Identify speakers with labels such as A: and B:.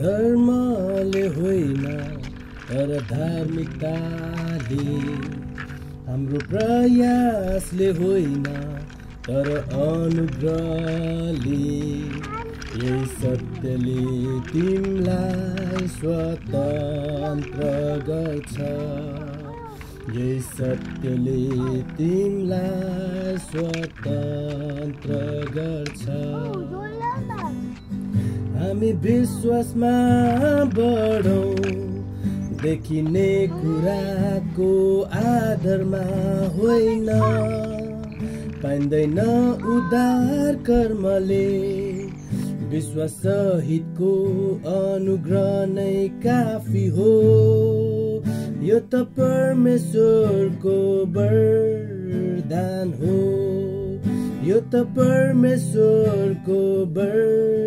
A: धर्मले होइन तर धार्मिकताले हाम्रो प्रयासले होइन तर अनुग्रहले। यही सत्यले तिमीलाई स्वतन्त्र गर्छ। यही सत्यले तिमीलाई स्वतन्त्र गर्छ। हामी विश्वासमा बढौँ देखिने कुराको आधारमा होइन पाइँदैन उदार कर्मले विश्वास सहितको अनुग्रह नै काफी हो यो त परमेश्वरको वरदान हो यो त परमेश्वरको हो